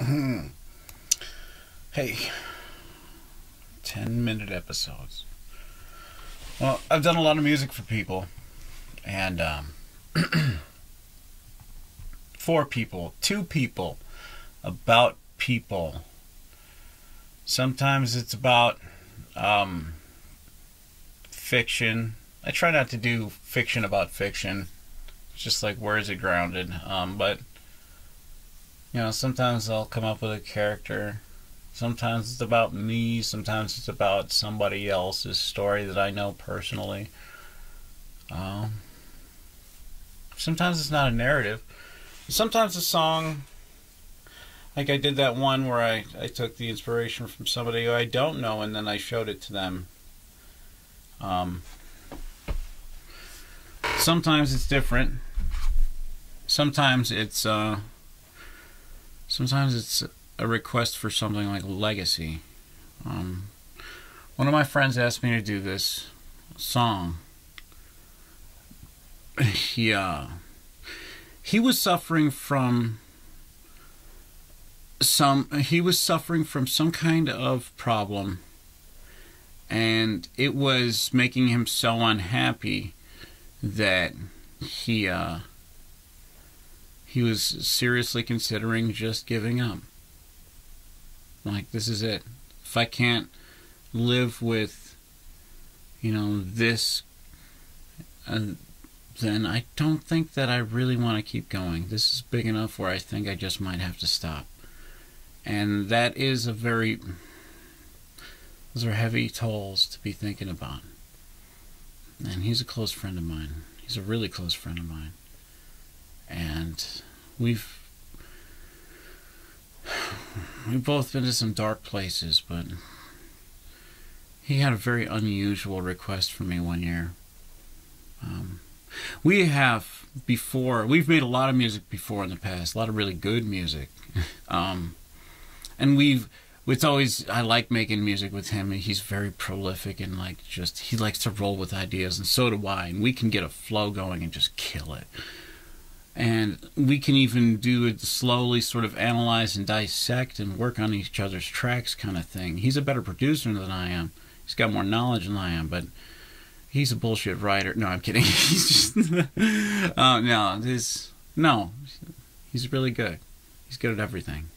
hey, 10 minute episodes. Well, I've done a lot of music for people, and um, for people, to people, about people. Sometimes it's about um, fiction. I try not to do fiction about fiction. It's just like where is it grounded? Um, but you know, sometimes I'll come up with a character. Sometimes it's about me. Sometimes it's about somebody else's story that I know personally. Um, sometimes it's not a narrative. Sometimes a song, like I did that one where I, I took the inspiration from somebody who I don't know and then I showed it to them. Um, sometimes it's different. Sometimes it's uh, sometimes it's a request for something like legacy. Um, one of my friends asked me to do this song. He uh, he was suffering from some he was suffering from some kind of problem and it was making him so unhappy that he uh he was seriously considering just giving up. Like, this is it. If I can't live with, you know, this, uh, then I don't think that I really want to keep going. This is big enough where I think I just might have to stop. And that is a very, those are heavy tolls to be thinking about. And he's a close friend of mine. He's a really close friend of mine and we've we've both been to some dark places, but he had a very unusual request from me one year. Um, we have before we've made a lot of music before in the past, a lot of really good music, um, and we've. It's always I like making music with him. He's very prolific and like just he likes to roll with ideas, and so do I. And we can get a flow going and just kill it and we can even do it slowly sort of analyze and dissect and work on each other's tracks kind of thing. He's a better producer than i am. He's got more knowledge than i am but he's a bullshit writer. No i'm kidding. He's just uh, no this no. He's really good. He's good at everything.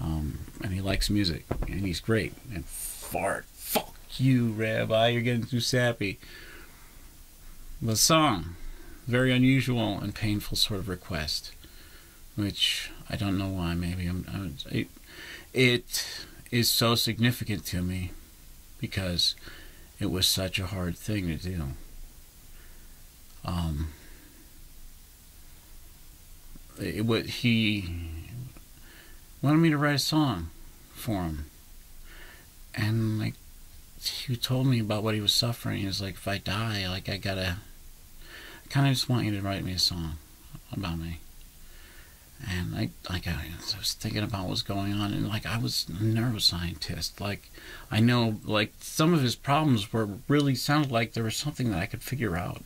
Um, and he likes music and he's great. And fart. Fuck you rabbi. You're getting too sappy. The song very unusual and painful sort of request, which I don't know why. Maybe I'm, I'm it, it is so significant to me because it was such a hard thing to do. Um, it would he wanted me to write a song for him, and like he told me about what he was suffering. He was like, if I die, like I gotta kind of just want you to write me a song about me. And I like I, I was thinking about what was going on, and like I was a neuroscientist. Like I know like some of his problems were really sounded like there was something that I could figure out,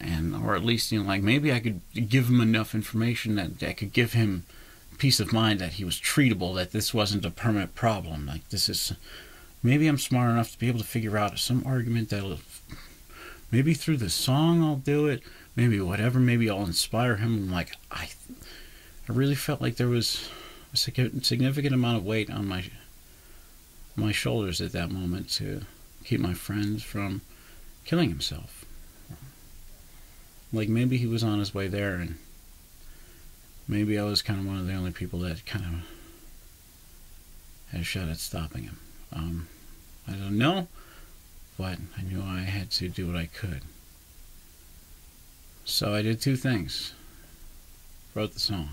and or at least you know like maybe I could give him enough information that I could give him peace of mind that he was treatable, that this wasn't a permanent problem. Like this is maybe I'm smart enough to be able to figure out some argument that'll maybe through the song I'll do it. Maybe whatever. Maybe I'll inspire him. I'm like I, I really felt like there was a significant amount of weight on my my shoulders at that moment to keep my friends from killing himself. Like maybe he was on his way there, and maybe I was kind of one of the only people that kind of had a shot at stopping him. Um, I don't know but I knew I had to do what I could. So I did two things. Wrote the song.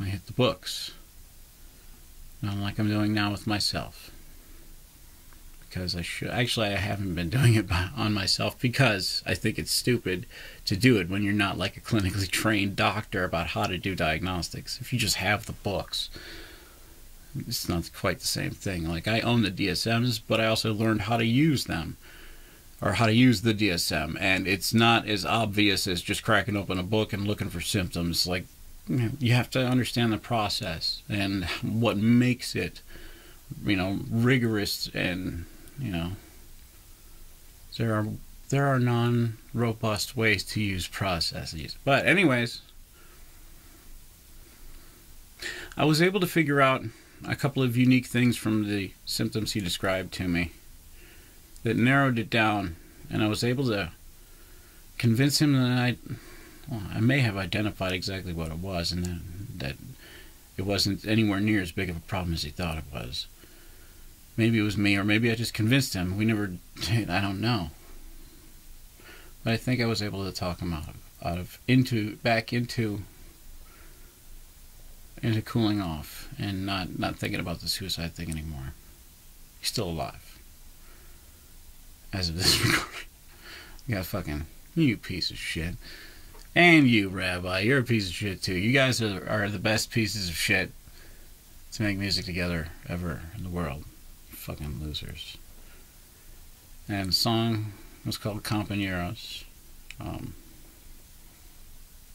I hit the books. Not like I'm doing now with myself. Because I should actually I haven't been doing it by, on myself because I think it's stupid to do it when you're not like a clinically trained doctor about how to do diagnostics. If you just have the books, it's not quite the same thing. Like I own the DSMs, but I also learned how to use them or how to use the DSM, and it's not as obvious as just cracking open a book and looking for symptoms. Like you have to understand the process and what makes it, you know, rigorous and you know. There are there are non-robust ways to use processes, but anyways, I was able to figure out a couple of unique things from the symptoms he described to me that narrowed it down, and I was able to convince him that I, well, I may have identified exactly what it was, and that, that it wasn't anywhere near as big of a problem as he thought it was. Maybe it was me, or maybe I just convinced him. We never, did. I don't know. But I think I was able to talk him out of, out of into back into into cooling off and not not thinking about the suicide thing anymore. He's still alive. As of this recording. You got fucking you piece of shit. And you, Rabbi, you're a piece of shit too. You guys are, are the best pieces of shit to make music together ever in the world. Fucking losers. And the song was called Companeros. Um,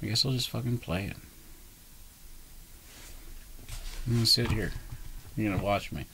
I guess I'll just fucking play it. I'm gonna sit here. You're gonna watch me.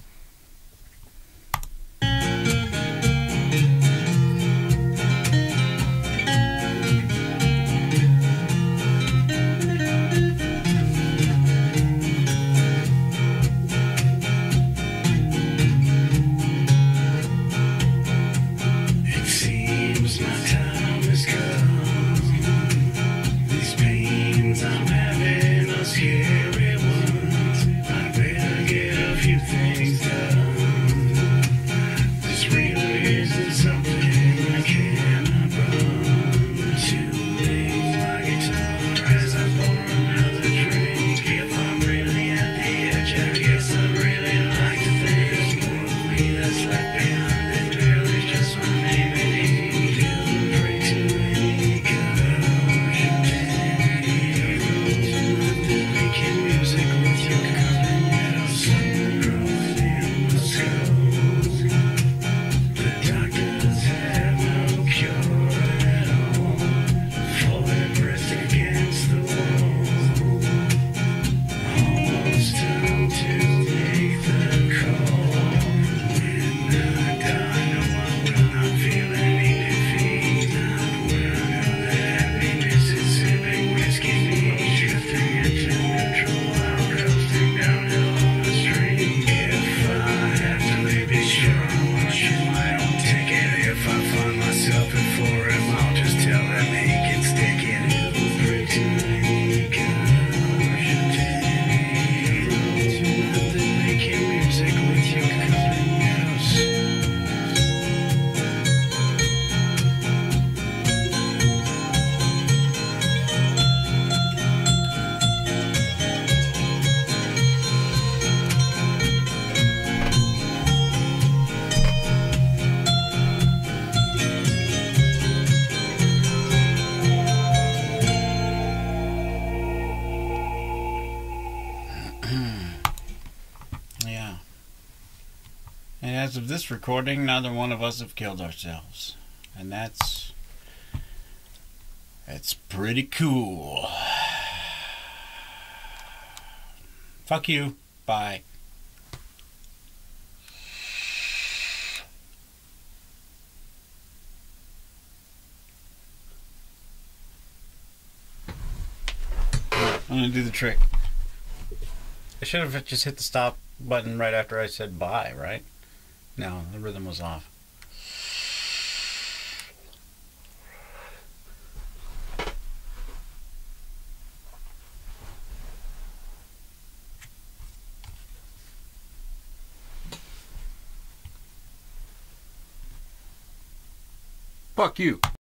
Of this recording, neither one of us have killed ourselves. And that's. That's pretty cool. Fuck you. Bye. I'm gonna do the trick. I should have just hit the stop button right after I said bye, right? No, the rhythm was off. Fuck you.